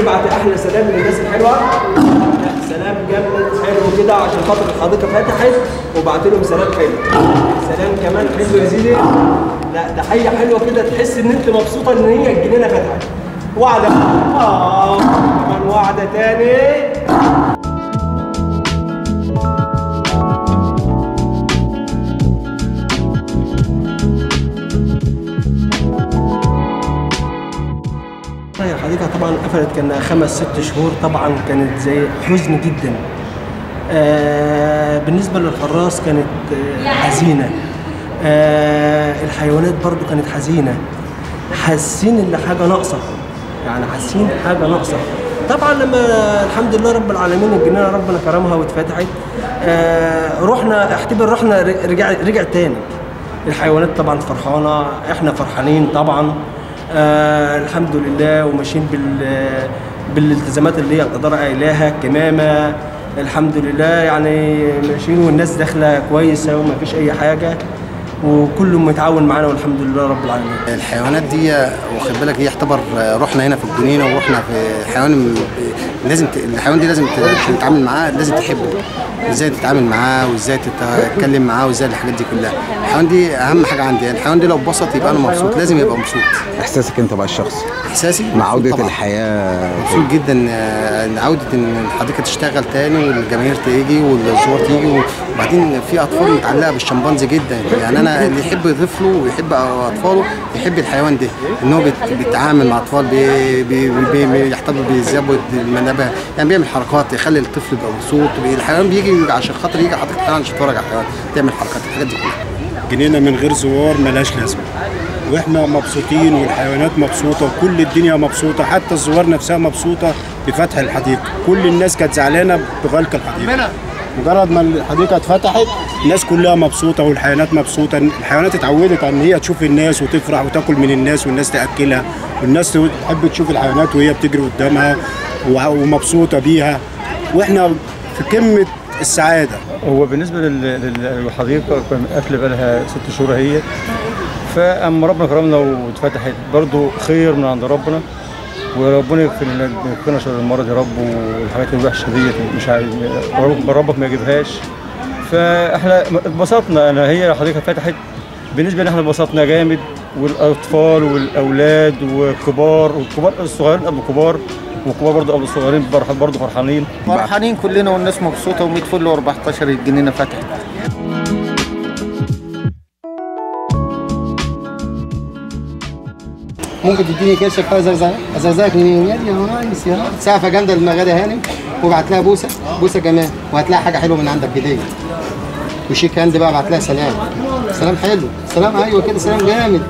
ابعت أحلى سلام للناس الحلوة. لا سلام جامد حلو كده عشان خاطر الحديقة فتحت وبعت لهم سلام حلو. سلام كمان حلو يا سيدي. لا تحيه حلوة كده تحس إن أنت مبسوطة إن هي الجنينة فتحت. وعدة. آه كمان وعده تاني. الحديقة طبعا قفلت كان خمس ست شهور طبعا كانت زي حزن جدا. آه بالنسبة للحراس كانت آه حزينة. آه الحيوانات برضو كانت حزينة. حاسين إن حاجة ناقصة. يعني حاسين حاجة ناقصة. طبعا لما الحمد لله رب العالمين الجنينة ربنا كرمها واتفتحت آه رحنا اعتبر رحنا رجع رجع تاني. الحيوانات طبعا فرحانة إحنا فرحانين طبعا. آه الحمد لله وماشيين بال بالالتزامات اللي هي الاداره قايلاها الكمامه الحمد لله يعني ماشيين والناس داخلة كويسة وما فيش أي حاجة. وكله متعاون معانا والحمد لله رب العالمين. الحيوانات دي واخد بالك هي يعتبر روحنا هنا في الجنينة وروحنا في الحيوان لازم ت... الحيوان دي لازم تتعامل معاه لازم تحبه. إزاي تتعامل معاه وازاي تتكلم معاه وازاي الحاجات دي كلها. الحيوان دي أهم حاجة عندي الحيوان دي لو اتبسط يبقى أنا مبسوط لازم يبقى مبسوط. إحساسك أنت بقى الشخصي؟ إحساسي؟ مع عودة طبعاً. الحياة. مبسوط جدا آه، عودة إن الحديقة تشتغل تاني والجماهير تيجي والزوار تيجي وبعدين في أطفال متعلقة بالشمبانزي جدا. يعني أنا اللي يحب طفله ويحب أطفاله يحب الحيوان ده إن هو بيت- بيتعامل مع أطفال بي- بي- بي- بيحتفظ بيزود المنابه. يعني بيعمل حركات يخلي الطفل يبقى مبسوط. الحيوان بيجي عشان خاطر يجي حديقة الحيوان عشان يتفرج على الحيوان. تعمل حركات الحاجات دي كلها. جنينة من غير زوار ملهاش لازمة. وإحنا مبسوطين والحيوانات مبسوطة وكل الدنيا مبسوطة حتى الزوار نفسها مبسوطة بفتح الحديقة. كل الناس كانت زعلانة بغلق الحديقة. مجرد ما الحديقة اتفتحت الناس كلها مبسوطة والحيوانات مبسوطة. الحيوانات اتعودت إن هي تشوف الناس وتفرح وتاكل من الناس والناس تأكلها. والناس تحب تشوف الحيوانات وهي بتجري قدامها ومبسوطة بيها. وإحنا في قمة السعادة. هو بالنسبة لل- للحديقة كان قافلة بقى لها ست شهور اهي فأما ربنا كرمنا واتفتحت برضو خير من عند ربنا. وربنا يغفرنا شر المرض يا رب والحاجات الوحشة ديت مش عايز رب- ربك ما يجيبهاش. فاحنا اتبسطنا. أنا هي الحديقه فتحت. بالنسبة لنا إحنا اتبسطنا جامد والأطفال والأولاد والكبار والكبار الصغيرين قبل الكبار والكبار برضه قبل الصغيرين برضه فرحانين. فرحانين كلنا والناس مبسوطة و100 فل و14 الجنينة فتحت. ممكن تديني كرشه بتاع زرزعه ازرزعك منين يا دي؟ ريس يا سقفة جامدة للمغادة هاني وابعت لها بوسة. بوسة كمان وهتلاقي حاجة حلوة من عندك هديه وشيك هاند بقى ابعت لها سلام. سلام حلو. سلام أيوه كده سلام جامد.